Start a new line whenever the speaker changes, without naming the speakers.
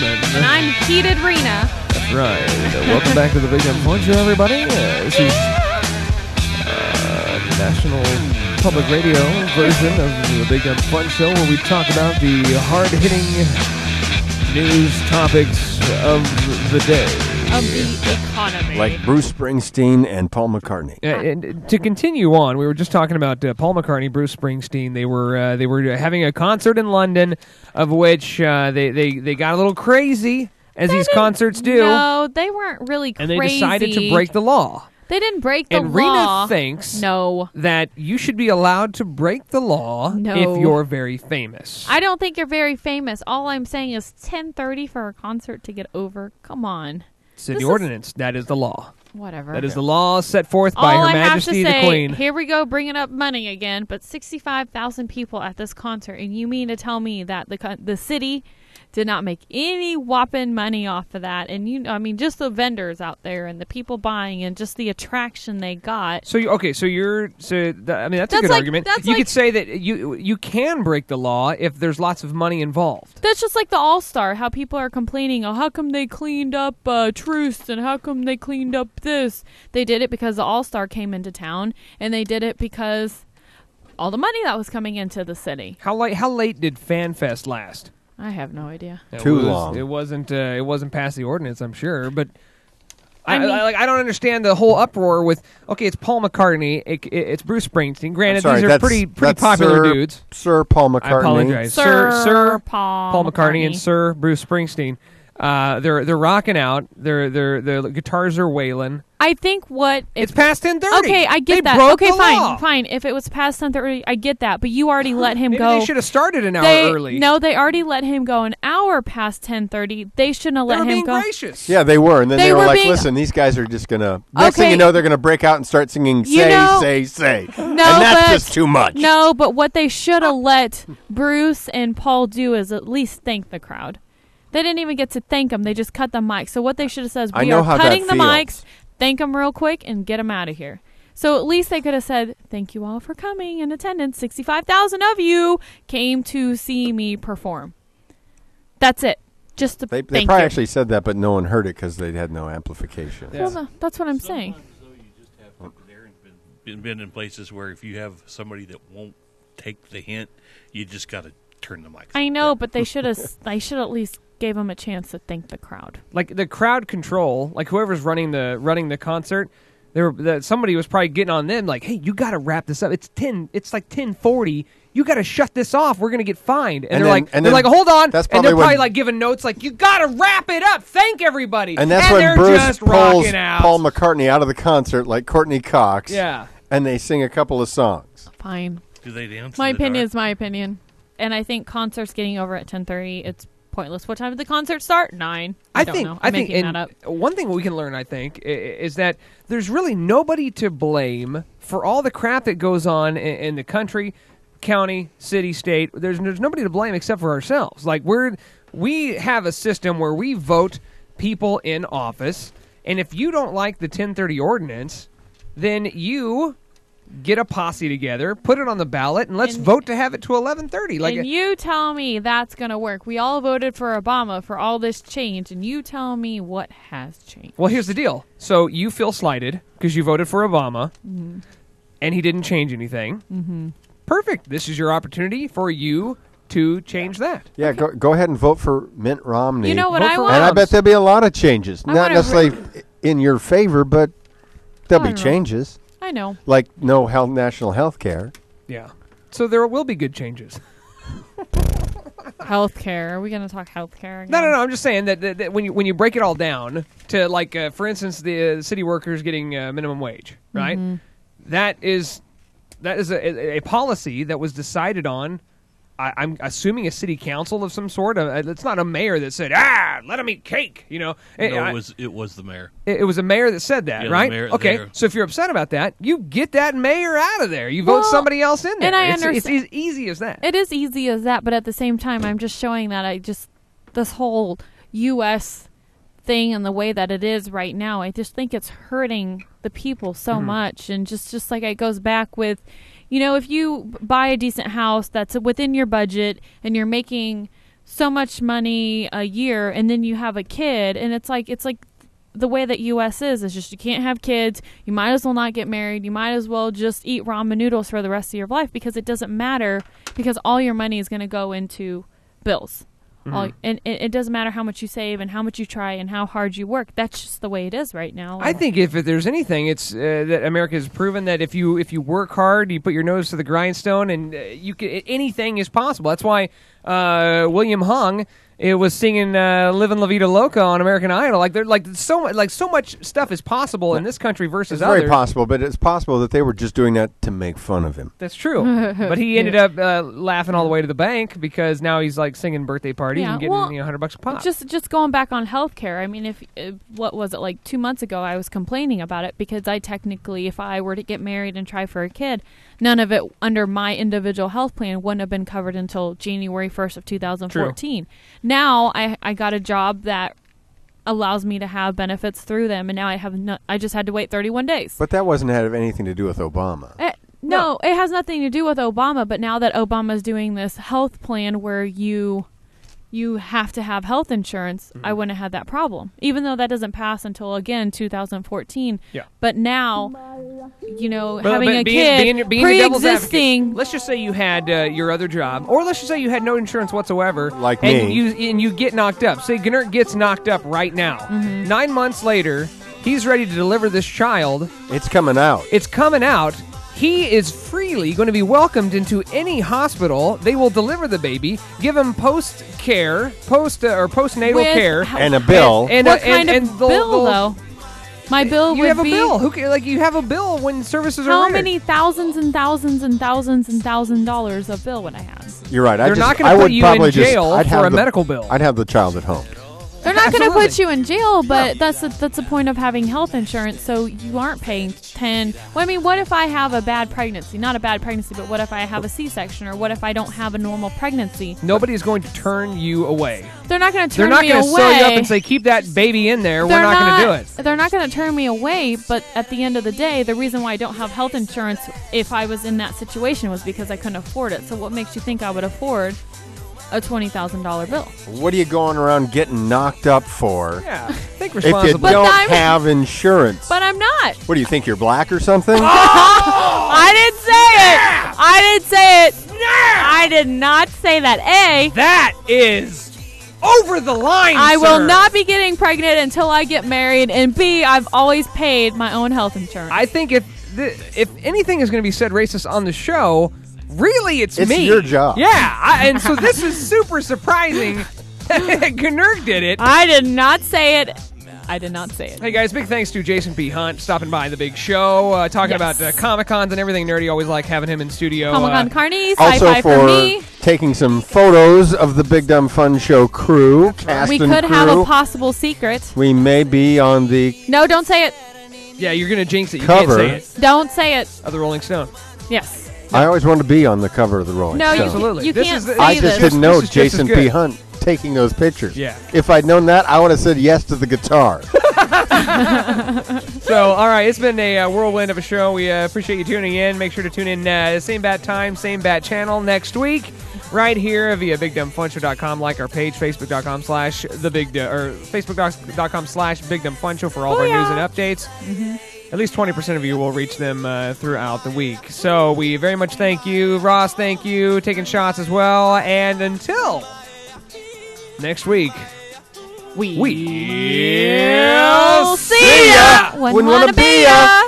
And I'm Heated Rina.
That's right. Uh, welcome back to the Big Dumb Fun Show, everybody. Uh, this is uh, National Public Radio version of the Big Dumb Fun Show, where we talk about the hard-hitting news topics of the day.
Of the economy.
Like Bruce Springsteen and Paul McCartney.
Uh, and to continue on, we were just talking about uh, Paul McCartney, Bruce Springsteen. They were uh, they were having a concert in London, of which uh, they, they they got a little crazy, as these concerts do,
No, they weren't really
and they decided to break the law.
They didn't break the
and
law.
Rina thinks
No.
that you should be allowed to break the law
No.
if you're very famous.
I don't think you're very famous. All I'm saying is 10:30 for a concert to get over. Come on.
City
this is-
ordinance. That is the law.
Whatever.
That is the law set forth by Her
I
Majesty
have to say,
the Queen.
here we go, bringing up money again. But sixty-five thousand people at this concert, and you mean to tell me that the the city did not make any whopping money off of that? And you, know I mean, just the vendors out there and the people buying, and just the attraction they got.
So you, okay, so you're so th- I mean that's, a good
like-
argument.
that's
you
like-
could say that you you can break the law if there's lots of money involved.
That's just like the All Star. How people are complaining, oh, how come they cleaned up uh, Troost and how come they cleaned up this? They did it because the All Star came into town, and they did it because all the money that was coming into the city.
How late how late did FanFest last?
I have no idea.
It
Too
was-
long.
It wasn't uh, it wasn't past the ordinance, I'm sure, but
I
I,
mean-
I, like I don't understand the whole uproar with okay, it's Paul McCartney, it, it- it's Bruce Springsteen. Granted,
Sorry,
these are pretty pretty popular
Sir-
dudes.
Sir Paul McCartney.
I apologize,
Sir,
Sir, Sir
Paul,
Paul McCartney, and Sir Bruce Springsteen. Uh, they're they're rocking out. Their their their guitars are wailing.
I think what
It's past ten thirty.
Okay, I get
they
that.
Broke
okay,
the
fine,
law.
fine. If it was past ten thirty, I get that. But you already let him
Maybe
go.
they should have started an hour
They-
early.
No, they already let him go an hour past ten thirty. They shouldn't have
they
let
were
him
being
go.
gracious.
Yeah, they were, and then
They
they, were,
were
like,
being-
"Listen, these guys are just gonna." Next thing you know, they're gonna break out and start singing "Say,
You know-
Say, Say,"
No,
and that's
but
just too much.
No, but what they should have let Bruce and Paul do is at least thank the crowd. They didn't even get to thank them. They just cut the mic. So what they should have said is,
I
"We
know
are
how that
cutting the
feels.
mics. Thank them real quick and get them out of here." So at least they could have said, "Thank you all for coming in attendance. Sixty-five thousand of you came to see me perform." That's it. Just to
They, they
thank
probably
you.
actually said that, but no one heard it because they had no amplification.
Yeah.
Well, tha- that's what I'm saying.
Sometimes, though, you just have to- Darren's been, been been in places where if you have somebody that won't take the hint, you just got to turn the mic.
I know, but they should have. I should at least gave them a chance to thank the crowd.
like the crowd control, like whoever's running the running the concert, there that somebody was probably getting on them like, "Hey, you got to wrap this up. It's 10 it's like 10:40. You got to shut this off. We're going to get fined." And,
And
they're
then-
like
and
they're
then
like, "Hold on."
that's
and they're
probably
probably
when-
like giving notes like, "You got to wrap it up. Thank everybody."
And that's
they're
when Bruce
just
pulls
out.
Paul McCartney out of the concert like Courteney Cox.
yeah.
And they sing a couple of songs.
Fine.
Do they dance?
My
in the
opinion
dark?
is my opinion, and I think concerts getting over at ten thirty. It's pointless. What time did the concert start? Nine. I,
I
don't
think
know.
I
I'm
think
making that up.
one thing we can learn, I think, i- i- is that there's really nobody to blame for all the crap that goes on in, in the country, county, city, state. There's there's nobody to blame except for ourselves. Like we're we have a system where we vote people in office, and if you don't like the 1030 ordinance, then you get a posse together, put it on the ballot, and let's
And-
vote to have it to 1130. Like
and you tell me that's going to work. We all voted for Obama for all this change, and you tell me what has changed.
Well, here's the deal. So you feel slighted because you voted for Obama,
Mm-hmm.
and he didn't change anything. Mm-hmm. Perfect. This is your opportunity for you to change that.
Yeah, go, go ahead and vote for Mitt Romney.
You know what
Vote
I want?
and I bet there'll be a lot of changes.
I
Not
wanna
necessarily in your favor, but there'll be
don't know.
changes.
I know.
Like no health, national health care.
Yeah. So there will be good changes.
Healthcare. Are we going to talk healthcare? Again?
No, no, no. I'm just saying that, that, that when you when you break it all down to like, uh, for instance, the uh, city workers getting uh, minimum wage, right?
Mm-hmm.
That is that is a, a, a policy that was decided on. I, I'm assuming a city council of some sort. Uh, it's not a mayor that said, "Ah, let them eat cake." You know,
No, it was it was the mayor.
It, it was a mayor that said that,
Yeah, the
right?
mayor-
okay,
there.
so if you're upset about that, you get that mayor out of there. You vote
Well,
somebody else in there.
and I
it's, it's as easy as that.
It is easy as that, but at the same time, I'm just showing that I just this whole U.S. thing and the way that it is right now. I just think it's hurting the people so
Mm-hmm.
much, and just just like it goes back with, you know, if you buy a decent house that's within your budget and you're making so much money a year and then you have a kid and it's like it's like the way that US is is just you can't have kids, you might as well not get married, you might as well just eat ramen noodles for the rest of your life because it doesn't matter because all your money is going to go into bills. All, and it, it doesn't matter how much you save and how much you try and how hard you work. That's just the way it is right now.
I think if there's anything, it's uh, that America has proven that if you if you work hard, you put your nose to the grindstone, and uh, you can anything is possible. That's why uh, William Hung it was singing uh, "Living La Vida Loca" on American Idol. Like they're like so much like so much stuff is possible in this country versus
It's very
others.
possible, but it's possible that they were just doing that to make fun of him.
That's true. but he ended up uh, laughing all the way to the bank because now he's like singing birthday parties
Yeah,
and getting
well,
you know hundred bucks a pop.
Just just going back on healthcare. I mean, if uh, what was it like two months ago? I was complaining about it because I technically, if I were to get married and try for a kid, none of it under my individual health plan wouldn't have been covered until January first of 2014. Now I I got a job that allows me to have benefits through them, and now I have no, I just had to wait 31 days.
But that wasn't have anything to do with Obama.
Eh, no, it has nothing to do with Obama. But now that Obama's doing this health plan where you you have to have health insurance,
Mm-hmm.
I wouldn't have had that problem. Even though that doesn't pass until again 2014.
Yeah.
But now, you know,
But-
having
but
a
being,
kid
being, being the devil's advocate,
pre-existing.
let's just say you had uh, your other job, or let's just say you had no insurance whatsoever,
Like
and
me.
you and you get knocked up. Say Gnirk gets knocked up right now.
Mm-hmm.
Nine months later, he's ready to deliver this child.
It's coming out.
It's coming out. He is freely going to be welcomed into any hospital. They will deliver the baby, give him post care, post uh, or postnatal
with-
care,
and a bill.
and,
what
uh, and,
kind of
they'll-
bill
they'll-
though? My bill
You
would
have a
be
bill. Who ca- like you have a bill when services are
how
rendered.
many thousands and thousands and thousands and thousand dollars of bill would I have?
You're right. I
They're
just,
not gonna
I
put
would
you
probably
in
just-
jail
I'd
for
have
a
the-
medical bill.
I'd have the child at home.
They're not going to put you in jail, but that's the, that's the point of having health insurance. So you aren't paying ten. Well, I mean, what if I have a bad pregnancy? Not a bad pregnancy, but what if I have a C-section, or what if I don't have a normal pregnancy?
Nobody is going to turn you away.
They're not going to turn me away.
They're not going to sew you up and say, "Keep that baby in there." We're
They're
not, going to do it.
They're not going to turn me away, but at the end of the day, the reason why I don't have health insurance if I was in that situation was because I couldn't afford it. So what makes you think I would afford a twenty thousand dollar bill?
What are you going around getting knocked up for
Yeah, think
if you
responsibly.
don't
I'm-
have insurance?
But I'm not.
what do you think? You're black or something? Oh!
I didn't say it. I didn't say it. I did not say that. A.
that is over the line.
I
sir.
will not be getting pregnant until I get married. And B. I've always paid my own health insurance.
I think if th- if anything is going to be said racist on the show, really it's, me.
It's
me.
your job.
Yeah, I, and so this is super surprising. Gnirk did it.
I did not say it. I did not say it.
Hey guys, big thanks to Jason P. Hunt stopping by the big show, uh, talking
Yes.
about uh, Comic Cons and everything nerdy. Always like having him in studio.
Comic Con
uh,
Carnies,
also
high
for
for me.
taking some photos of the Big Dumb Fun Show crew, cast
We
and
could
crew.
have a possible secret.
we may be on the
No, don't say it.
yeah, you're gonna jinx it. You
Cover.
can't say it.
Don't say it.
Of the Rolling Stone.
Yes.
I always wanted to be on the cover of the Rolling
No, you,
Stone.
Absolutely.
you
This
can't
is the-
say
I
this.
just didn't know
This is just as
Jason P.
good.
Hunt taking those pictures.
Yeah.
If I'd known that, I would have said yes to the guitar.
So, all right, it's been a uh, whirlwind of a show. We uh, appreciate you tuning in. Make sure to tune in uh, same bat time, same bat channel next week, right here via BigDumbFunShow.com. Like our page, Facebook.com slash the Big Du- or Facebook.com slash Big Dumb Fun Show for all of
Oh,
our
yeah.
news and updates. At least 20% of you will reach them uh, throughout the week. So we very much thank you. Ross, thank you. Taking shots as well. And until next week,
We
we'll
see ya.
Wouldn't
wanna
wanna be
ya. yeah.